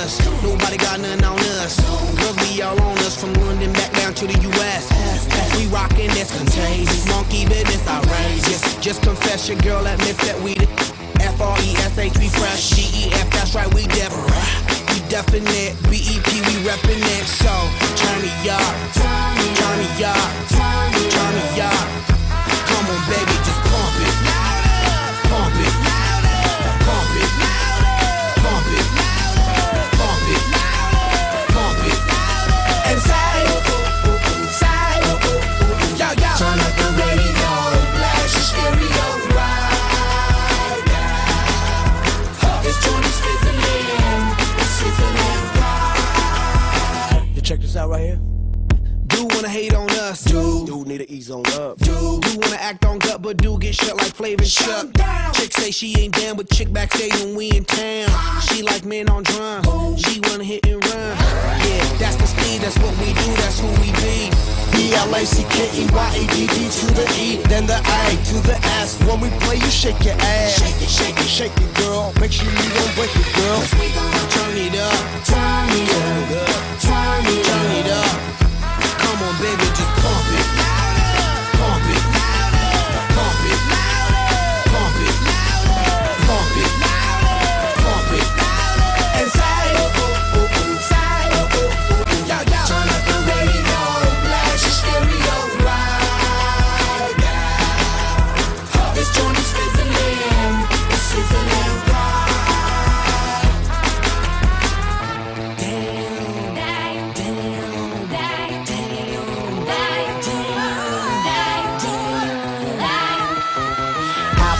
us. Nobody got nothing on us. Girls be all on us from London back down to the US. We rockin' this contagious. Monkey business outrageous. Just confess your girl admits that we the F-R-E-S-H, we fresh. G-E-F, that's right, we. We definite. B-E-P, we reppin' it. So, turn me up. Turn me up. Right here. Do wanna hate on us, dude. Dude need to ease on up. Dude, do wanna act on gut, but do get shut like Flavor Chuck. Chick say she ain't down, but chick backstage when we in town. She like men on drum. She wanna hit and run. Yeah, that's the speed, that's what we do, that's who we be. B-L-A-C-K-E-Y-A-D-D to the E, then the A to the S. When we play, you shake your ass. Shake it, shake it, shake it, girl. Make sure you don't break it, girl. We gon' Turn it up, turn it up,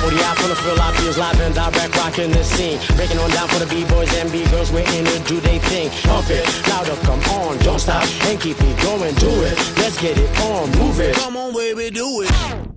45 the of I feel live and direct rocking the scene. Breaking on down for the B-boys and B-girls, we're in it, do they think? Pump it, louder, come on, don't stop and keep it going, do it. Let's get it on, move it. Come on, baby, do it.